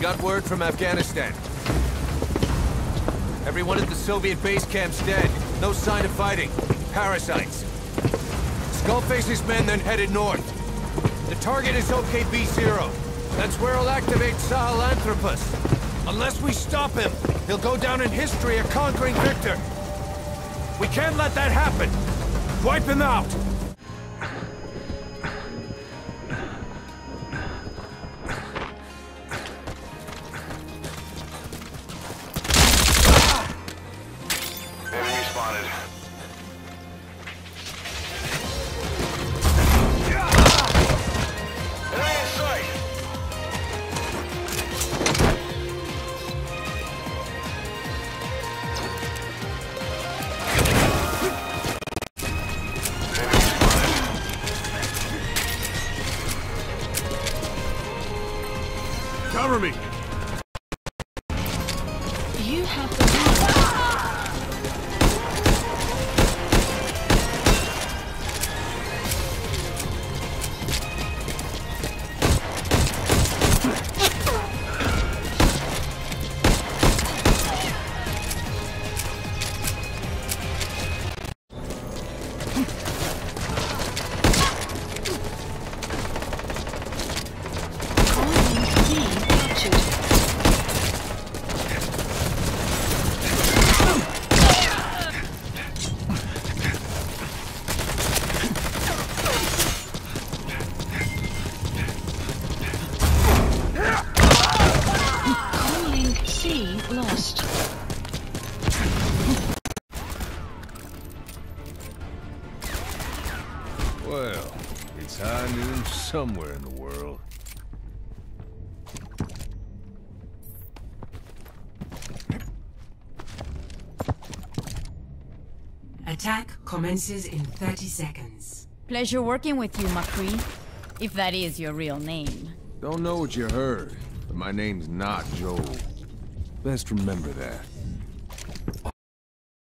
got word from Afghanistan. Everyone at the Soviet base camp's dead. No sign of fighting. Parasites. Skullface's men then headed north. The target is OKB-0. That's where he'll activate Sahelanthropus. Unless we stop him, he'll go down in history a conquering victor. We can't let that happen. Wipe him out. You have the C lost. Well, it's high noon somewhere in the world. Attack commences in 30 seconds. Pleasure working with you, McCree. If that is your real name. Don't know what you heard, but my name's not Joel. Best remember that.